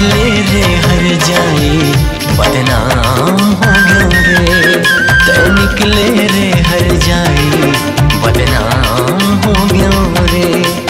निकले रे हर जाए।